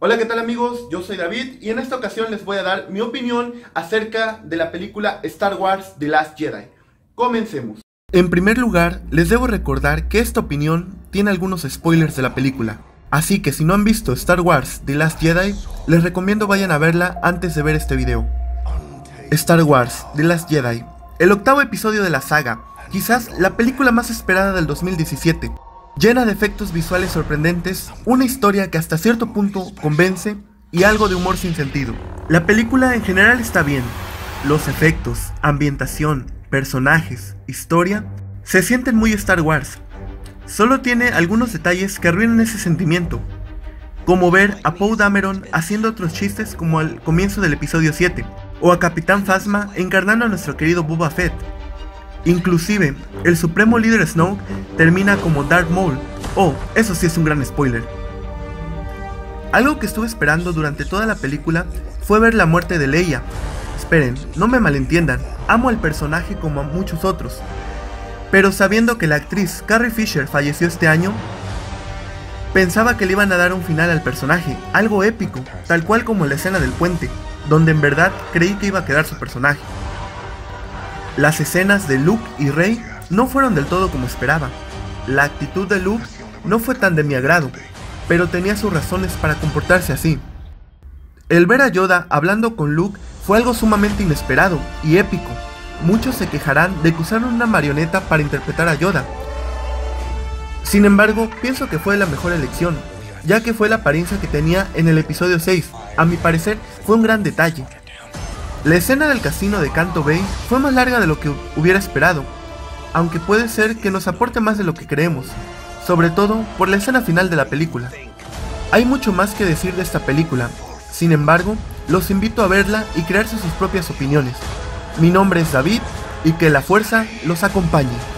Hola, ¿qué tal amigos? Yo soy David y en esta ocasión les voy a dar mi opinión acerca de la película Star Wars The Last Jedi. Comencemos. En primer lugar, les debo recordar que esta opinión tiene algunos spoilers de la película. Así que si no han visto Star Wars The Last Jedi, les recomiendo vayan a verla antes de ver este video. Star Wars The Last Jedi, el octavo episodio de la saga, quizás la película más esperada del 2017, llena de efectos visuales sorprendentes, una historia que hasta cierto punto convence y algo de humor sin sentido. La película en general está bien, los efectos, ambientación, personajes, historia, se sienten muy Star Wars. Solo tiene algunos detalles que arruinan ese sentimiento, como ver a Poe Dameron haciendo otros chistes como al comienzo del episodio 7, o a Capitán Phasma encarnando a nuestro querido Boba Fett, Inclusive, el supremo líder Snoke termina como Darth Maul. Oh, eso sí es un gran spoiler. Algo que estuve esperando durante toda la película fue ver la muerte de Leia. Esperen, no me malentiendan, amo al personaje como a muchos otros. Pero sabiendo que la actriz Carrie Fisher falleció este año, pensaba que le iban a dar un final al personaje, algo épico, tal cual como la escena del puente, donde en verdad creí que iba a quedar su personaje. Las escenas de Luke y Rey no fueron del todo como esperaba. La actitud de Luke no fue tan de mi agrado, pero tenía sus razones para comportarse así. El ver a Yoda hablando con Luke fue algo sumamente inesperado y épico. Muchos se quejarán de que usaron una marioneta para interpretar a Yoda. Sin embargo, pienso que fue la mejor elección, ya que fue la apariencia que tenía en el episodio 6. A mi parecer, fue un gran detalle. La escena del casino de Canto Bay fue más larga de lo que hubiera esperado, aunque puede ser que nos aporte más de lo que creemos, sobre todo por la escena final de la película. Hay mucho más que decir de esta película, sin embargo, los invito a verla y crearse sus propias opiniones. Mi nombre es David y que la fuerza los acompañe.